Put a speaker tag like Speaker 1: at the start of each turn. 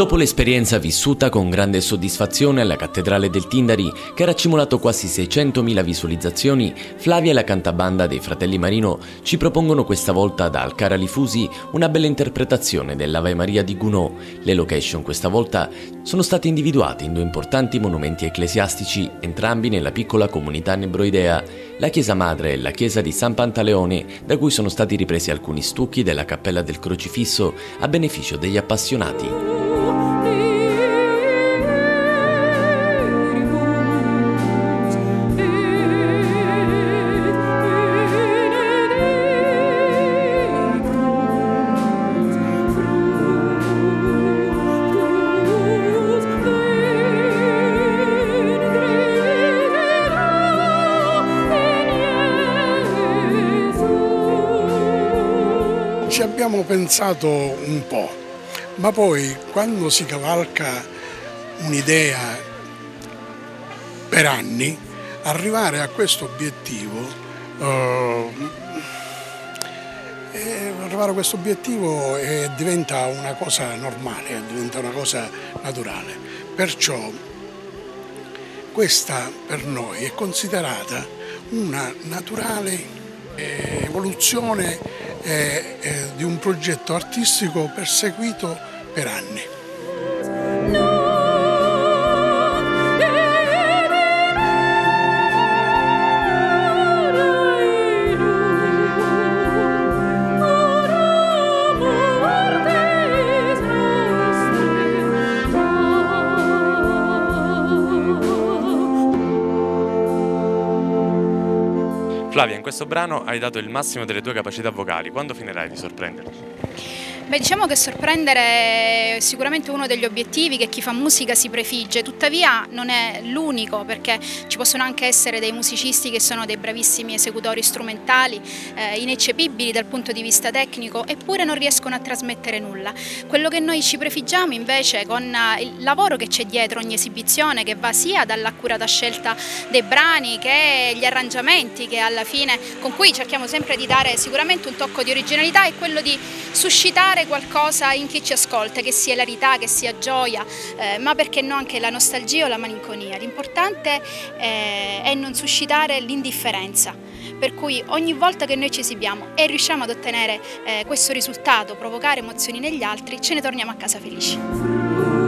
Speaker 1: Dopo l'esperienza vissuta con grande soddisfazione alla Cattedrale del Tindari, che ha raccimolato quasi 600.000 visualizzazioni, Flavia e la cantabanda dei Fratelli Marino ci propongono questa volta da Alcara Lifusi una bella interpretazione dell'Ave Maria di Gounod. Le location questa volta sono state individuate in due importanti monumenti ecclesiastici, entrambi nella piccola comunità nebroidea, la chiesa madre e la chiesa di San Pantaleone, da cui sono stati ripresi alcuni stucchi della cappella del crocifisso a beneficio degli appassionati.
Speaker 2: Ci abbiamo pensato un po', ma poi quando si cavalca un'idea per anni, arrivare a questo obiettivo, eh, eh, arrivare a questo obiettivo eh, diventa una cosa normale, diventa una cosa naturale. Perciò questa per noi è considerata una naturale eh, evoluzione eh, eh, di un progetto artistico perseguito per anni.
Speaker 3: Flavia, in questo brano hai dato il massimo delle tue capacità vocali, quando finirai di sorprenderci?
Speaker 4: Beh, diciamo che sorprendere è sicuramente uno degli obiettivi che chi fa musica si prefigge, tuttavia non è l'unico perché ci possono anche essere dei musicisti che sono dei bravissimi esecutori strumentali, eh, ineccepibili dal punto di vista tecnico, eppure non riescono a trasmettere nulla. Quello che noi ci prefiggiamo invece con eh, il lavoro che c'è dietro ogni esibizione, che va sia dall'accurata scelta dei brani che gli arrangiamenti, che alla fine con cui cerchiamo sempre di dare sicuramente un tocco di originalità, è quello di suscitare trovare qualcosa in chi ci ascolta, che sia larità, che sia gioia, eh, ma perché no anche la nostalgia o la malinconia. L'importante eh, è non suscitare l'indifferenza, per cui ogni volta che noi ci esibiamo e riusciamo ad ottenere eh, questo risultato, provocare emozioni negli altri, ce ne torniamo a casa felici.